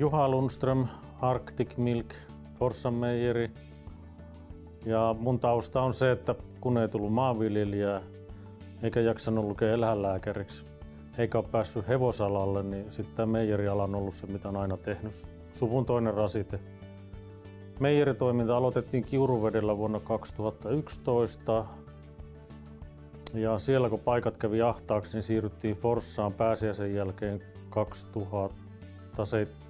Juha Lundström, Arctic Milk, Forssan meijeri. Ja mun tausta on se, että kun ei tullut maanviljelijää, eikä jaksanut lukea eläinlääkäriksi, eikä ole päässyt hevosalalle, niin sitten tämä meijeriala on ollut se, mitä on aina tehnyt. Suvun toinen rasite. Meijeritoiminta aloitettiin Kiuruvedellä vuonna 2011. Ja siellä kun paikat kävi ahtaaksi, niin siirryttiin Forssaan pääsiäisen jälkeen 2017.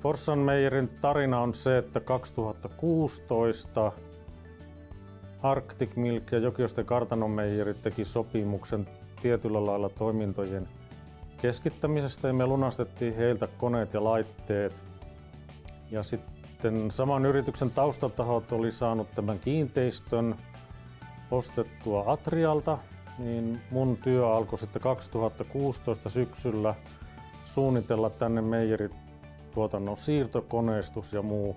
Forssan Meijerin tarina on se, että 2016 Arctic Milk ja Jokiosten kartanon meijerit teki sopimuksen tietyllä lailla toimintojen keskittämisestä ja me lunastettiin heiltä koneet ja laitteet. Ja sitten saman yrityksen taustatahot oli saanut tämän kiinteistön ostettua Atrialta, niin mun työ alkoi sitten 2016 syksyllä suunnitella tänne meijerituotannon siirtokoneistus ja muu.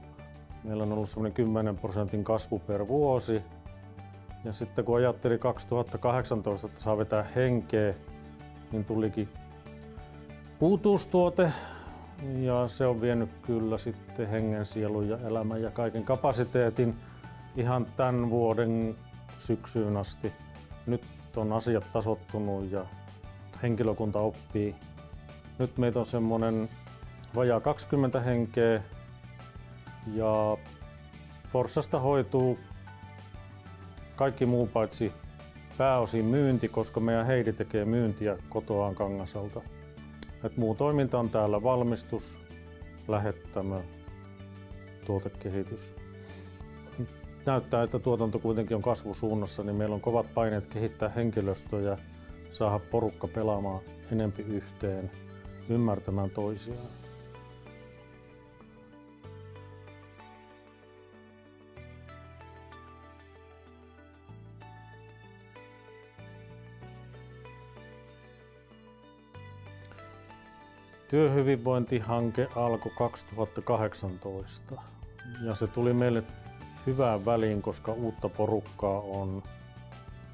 Meillä on ollut semmoinen 10 prosentin kasvu per vuosi. Ja sitten kun ajatteli 2018, että saa vetää henkeä, niin tulikin uutuustuote. Ja se on vienyt kyllä sitten hengen, sielun ja elämän ja kaiken kapasiteetin ihan tämän vuoden syksyyn asti. Nyt on asiat tasottunut ja henkilökunta oppii. Nyt meitä on semmonen vajaa 20 henkeä ja Forssasta hoituu kaikki muu paitsi pääosin myynti, koska meidän Heidi tekee myyntiä kotoaan Kangasalta. Et muu toiminta on täällä valmistus, lähettämö, tuotekehitys. Näyttää, että tuotanto kuitenkin on kasvusuunnassa, niin meillä on kovat paineet kehittää henkilöstöä ja saada porukka pelaamaan enempi yhteen, ymmärtämään toisiaan. Työhyvinvointihanke alkoi 2018 ja se tuli meille hyvään väliin, koska uutta porukkaa on,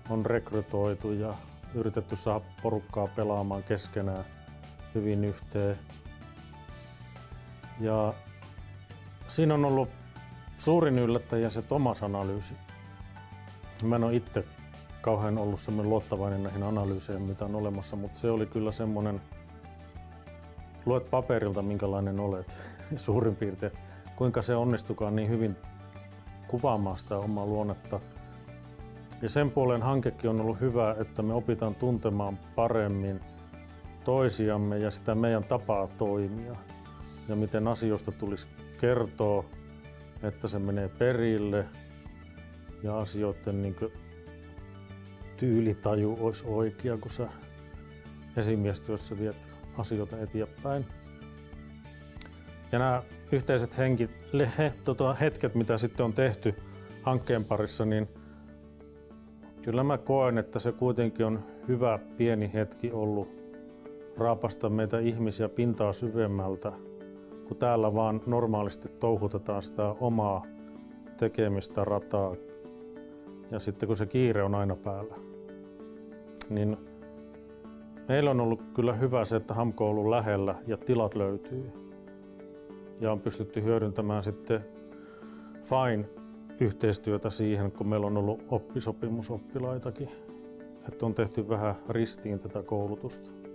on rekrytoitu ja yritetty saada porukkaa pelaamaan keskenään hyvin yhteen. Ja siinä on ollut suurin yllättäjä se Thomas-analyysi. Mä en ole itse kauhean ollut semmoinen luottavainen näihin analyyseihin, mitä on olemassa, mutta se oli kyllä semmoinen, luet paperilta minkälainen olet suurin piirtein, kuinka se onnistukaan niin hyvin kuvaamaan sitä omaa luonnetta. Ja sen puolen hankekin on ollut hyvä, että me opitaan tuntemaan paremmin toisiamme ja sitä meidän tapaa toimia. Ja miten asioista tulisi kertoa, että se menee perille ja asioiden niin tyylitaju olisi oikea, kun sä esimiestyössä viet asioita eteenpäin. Ja nämä yhteiset henki, he, tota, hetket, mitä sitten on tehty hankkeen parissa, niin kyllä mä koen, että se kuitenkin on hyvä pieni hetki ollut raapasta meitä ihmisiä pintaa syvemmältä, kun täällä vaan normaalisti touhutetaan sitä omaa tekemistä rataa. Ja sitten kun se kiire on aina päällä, niin meillä on ollut kyllä hyvä se, että Hamko on ollut lähellä ja tilat löytyy ja on pystytty hyödyntämään sitten Fine yhteistyötä siihen, kun meillä on ollut oppisopimusoppilaitakin. Että on tehty vähän ristiin tätä koulutusta.